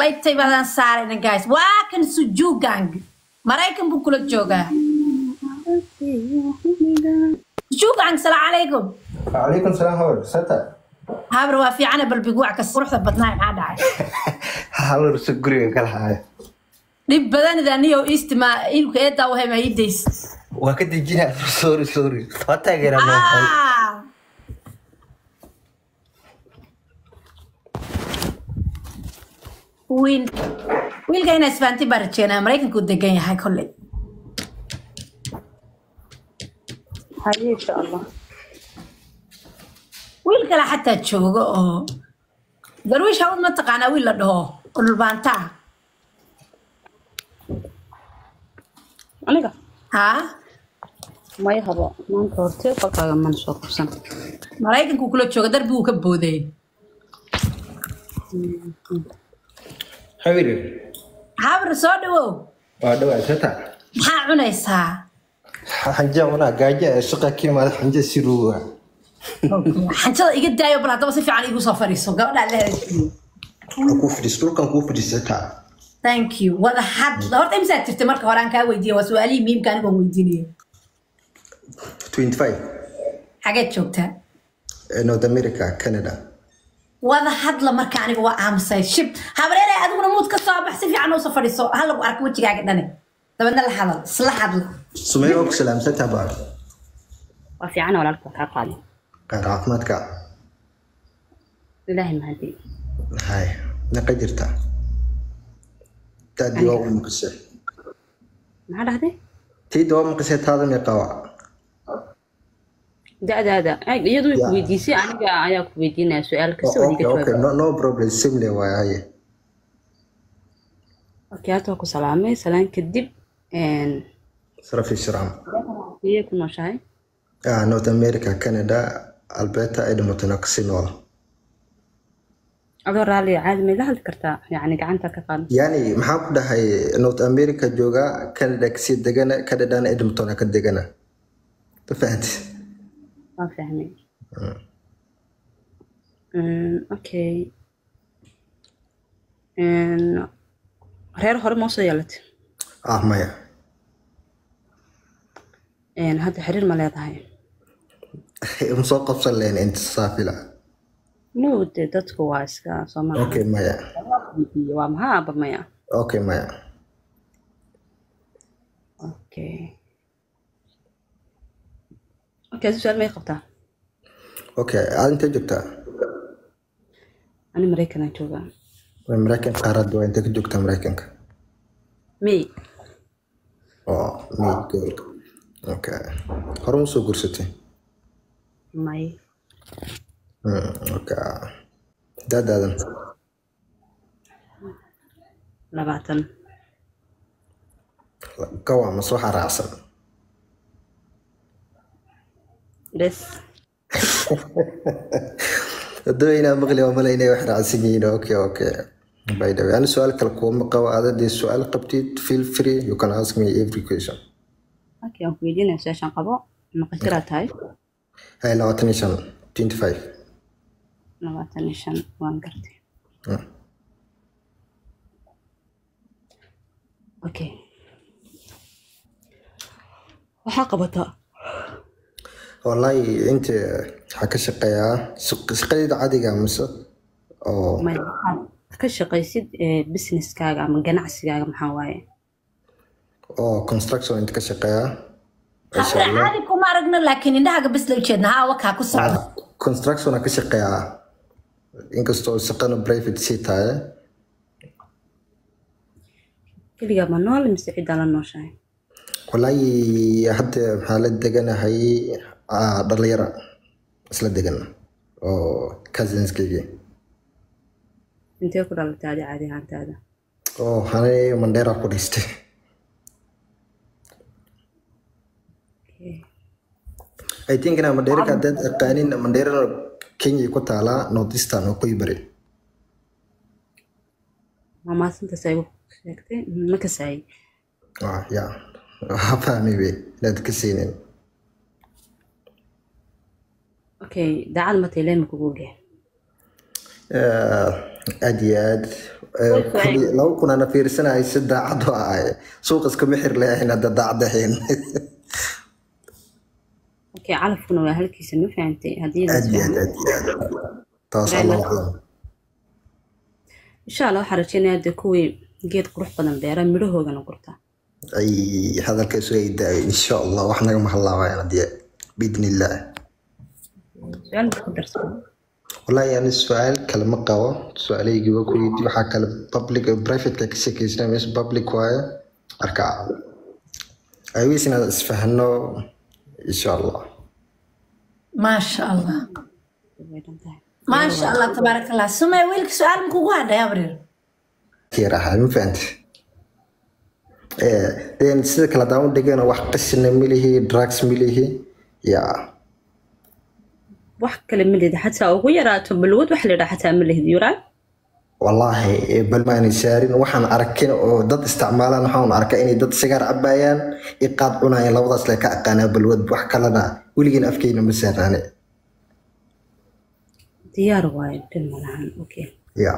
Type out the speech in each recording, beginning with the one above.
laybtay badan saarayna guys. Waa kan sujuugang maraykan buu kula joogaa sujuugang salaamu calaykum calaykum salaam habar santa habar waa fiicana balbiguwac kas quruxda badnaa maxaa dhacay habar si gurigan kala haayo dhib badanida niyow istimaa ilka eedaa u hema idays waa ka dejinaa? Sorry sorry. Waa taageeraa wiil wiilka inaa isfahanti baa rajeynaa maraykanku degan yahay kolley haye insha allah wiil kale xataa jooga oo darwiish hawd ma taqaanaa wiil la dhaho oo dhulbaanta ah aniga? Haa maya habo maanta hortee qolkaaga man soo qabsan maraykanku kula jooga darbi uu ka booday xawir xawir soo dhawow waa dhawaa sata maxaa cunaysaa xanja cunaa gaaja shaqa ka imaada xanja siruuga xanjada iga daayo bal haddaba si fiican iigu soo fadhiiso gabadhaa lahadkuu kuu fadhiisataa thank you. Wada hadla horta imsaa jirta marka hore kaa weydiiya waa su'aalihii muhiimka anigoon weydiinayo xageed joogtaa north america canada wada hadla marka aniga waa aamusay shib habareere adiguna muud ka soo bax si fiican usa fadhiso ha lagu arko wejigaaga dhani. Dabadna la hadal isla hadla. Sumay waa ku salaamsantaa baa waa fiican walaalka kaa qaadi. Qaar caafimaadka. Ilaahay mahadi hay naqa jirta. Taadii waa u maxaa dhahday? Tii dawaa maqisay taada meeqaa dadaada iyadu way ku weydiisay aniga ayaa ku weydiinaya su'aal kastano problem ku salaamay salaan kadib ku nooshahay north america canada alberta edmonton casinoda adoo raalliya caadi la hadli kartaa yani gacanta ka qaadan yani maxaa ku dhahay north america jooga canada ka sii degana canadana edmonton ka degana ma fahanti waan fahmay okay reer hore ma u soo yeelatay ah maya. Hadda xiriir ma leedahay ma soo qabsan lahayn inta saafila no de dadku waa iska soo maaha okay maya. Waa maxaa aba maya. Okay maya. Okay adi su'aal may qabtaa okay aad intee joogtaa ani maraykanaa joogaa maraykan qaaradda waa intee ka joogtaa maraykanka may may good okay hore ma soo gursatay may okay daadaadan labaatan kawa ma soo bes inaa maqli waa malaynaya wax raacsan yihiin okay okay by the way ani su'aal kale kuuma qabo aad haddii su'aal qabtid feel free you can ask me every question. Okay aan ku weydiinaya su'aashaan qabo. Maqashiraa tahay? Hay labaatan iyo shan twenty five labaatan iyo shan waan gartay. Okay waxaa qabataa wallahi inta waxaa ka shaqeeyaa shaq- shaqadayda caadiga mise oo ka shaqaysid ee businesskaaga ama ganacsigaaga maxaa waaye? Oo construction inta ka shaqeeyaa caadi kuma aragno laakiin indhahaga bes la ujeedna haa wakaa ku socda. Construction ka shaqeeyaa inkastoo shaqana private sii tahay keligaa ma nool mise ciddaa la nooshahay? Wallahi hadda maxaa la deganahay? ah, dhalinyaro isla degan oo cousinskaygi intee ku dhalatay adi caadi ahaantaada oo hanay mandheera ku dhistay. I think na mandheera ka dad aqaanin mandheera Kenya ku taala North Eastern oo kuy bari waa maasintaas ay sheegtay ma kasaayay ah ya fahmi be inaad ka siinin okay daacad ma tahay leema kugu Eh, aad iyo aad laba kun ana fiirsanayay si daacad oo ah suuqa iskama xir leeyahin hadda daacad ahayn calafkuna waa halkiisa ma fahantay haddii taas aclam insha allah waxaan rajeynayaa dee kuwii geed qurux badan beera midhahoogana gurta ay hadalka isu ay daay insha allah wax naga mahallaabayan haddii biidni wallahi yani su'aal kale ma qabo. Su'aalahaygiiba ku weydi waxaa kale public privateka ka shekeysna meesha public waaye marka awiis inaad isfahno insha allah maasha allah maasha allah tabaaraka allah sumaya wiilka su'aal makugu hadhay abreer keer ahaa ma fahante then sida kale haddaan u dhigana wax qashina milihi drugs milihi ya wax kale ma lihid xataa ugu yaraato balwad wax la yidhaha xataa ma lihid yuraan wallaahi bal maanay saarin waxaan arkin oo dad isticmaalaan waxaan arkaa inay dad sigaar cabayaan iqaad cunayaan labadaas le ka aqaanaa balwad wax kalena weligiin afkeyna ma saarnaane diyaar waayo dhil malahan okay ya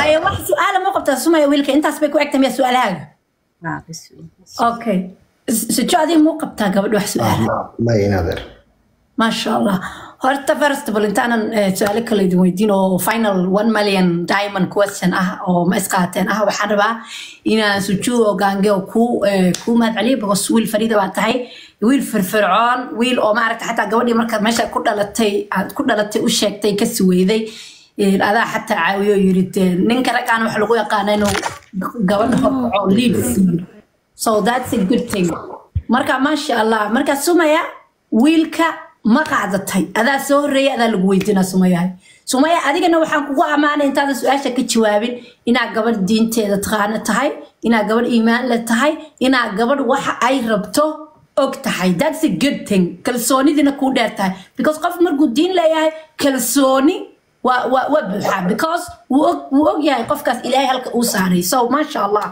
haye wax su'aala ma qabtaa sumaya wiilka intaas bay ku egtay miya su'aalahaaga? Okay sijo adiga muu qabtaa gabadha wax su'aala may inaadeer maasha allah horta first of all intaanan eh, su'aalo kale idin weydiin oo final one million diamond question ah oo ma isqaateen ah waxaan rabaa inaan sujuu oo gaange oo kuu eh, kuu mahadceliyo because wiil fariida baa tahay. Wiil firfircoon wiil oo maaragta xataa gabadhii markaad meesha ku dhalatay aad ku dhalatay u sheegtay ka siweyday Eh, adaa xataa caawiyo oo yiri dee, ninka raggaan wax lagu yaqaana inuu gabadha horkaco liib siiyo so that's a good thing. Marka maasha allah marka sumaya wiilka ma qaadatay? Adaa soo horreeya adaa lagu weydiina sumayahay sumaya adigana waxaan kugu ammaanay intaadan su'aasha ka jawaabin. Inaad gabadh diinteeda taqaano tahay inaad gabadh iimaan le tahay inaad gabadh waxa ay rabto og tahay. That's a good thing. Kalsoonidina kuu dheer tahay. Because qof markuu diin leeyahay kalsooni waa waa buuxaa because wuu og yahay qofkaas ilaahay halka uu saaray. So maasha allah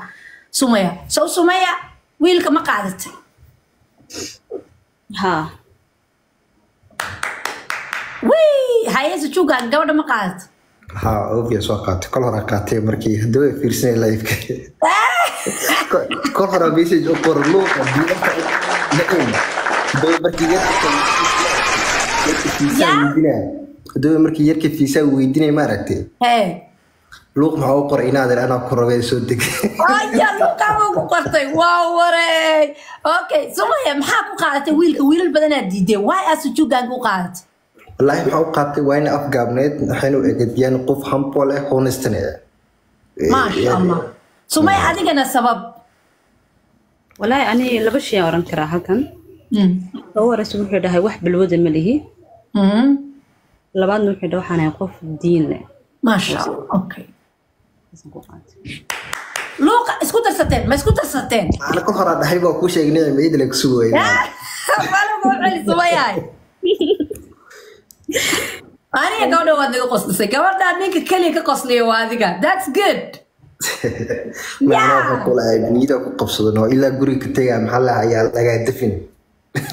sumaya so sumaya wiilka ma qaadatay wii haye sujuugaan gabadha ma qaadatay ha obvious waa qaatay. Kol hore qaatay markii hadaba fiirsanay liveka. Kol hore message u qor luuqa hadaba markii yarka fiisaa weydinaa hadaba markii yarka fiisaa weydinay ma aragtay? Luuq maxaa u qoray inaadan anaa ku rabee soo deg. Aya luqaba ku qortay. Waa wareey. Okay sumaya maxaa ku qaadatay wiilka wiilal badanaa diideen. Waay aa sujuugaan ku qaadatay wallaahi maxaa u qaatay? Waa ina afgaabneed waxayna u qof hampo leh honestane maasha allah sumaya adigana sabab. Walaahi ani laba shay aan oran karaa halkan. Ugu horeysa wuxuu dhahay wax balwada ma lihi. Mhm. labaadna wuxuu dhahay waxaan ahay qof diin leh. Maasha okay ku luuqa isku darsateen ma isku darsateen? Ana kol horaa dhahay baa kuu sheegnay celi sumayahay aniga gabadha waad naga qoslisay. Gabadha ninka keliya ka qosliya waa adiga. That's good. Macnaa waxaa kulahay niyada ku qabsadan oo ilaa guriga ka tegaa maxaa la ayaa lagaa dafin.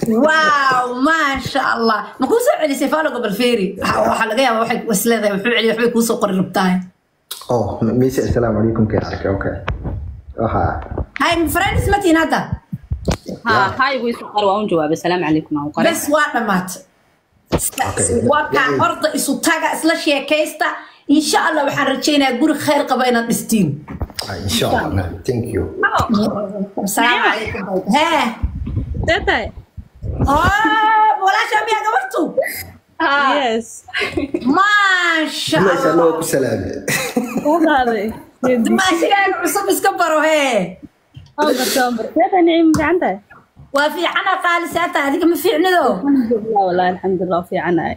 Wow maasha allah. Ma kuu soo celisay faaloga balfeeri Waxa- waxaa laga yaaba waxay wasleedahay wuxuu celiya waxbay kuu soo qori rabtahay. Oh mise assalaamu calaykum keen arkay? Okay waxaa hay friends ma tihin hadda haa igu isu qor waa un jawaabay. Salaamu calaykum bes waa dhammaatay Okay. Waa kaa horta isu taga isla sheekaysta. Insha allah waxaan rajaynayaa guri khayr qaba inaad dhistiin. Ah. Oh, walaasha miyaa gabartu Yes. maasha meesha allah. loo ku salaamay Ogaaday. maashigaaga cusub iska baro hee Waa fiicana qaalisaata adiga ma fiicnido? Walahi alxamdulilah waa fiicanahay.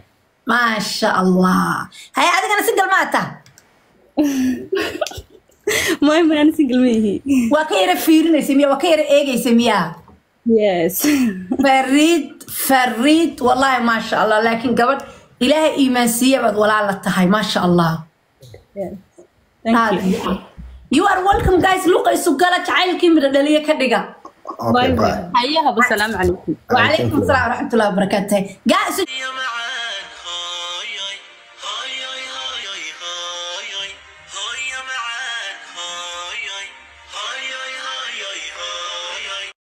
maasha allah. Haye adigana si galmaata Muhim inaan single ma waa ka yara fiirinaysa miya waa ka yara eegaysa miyaa Yes. fariid fariid wallahi maasha allah. Laakiin gabadh ilaahay iimaan siiya baad walaala tahay maasha allah. You. Are welcome guys. Luqa isu gala jacaylkii midho dhaliya ka dhiga okay bye Hayaha salaamu calaykum. وعليكم السلام ورحمة الله وبركاته قاعد يا مع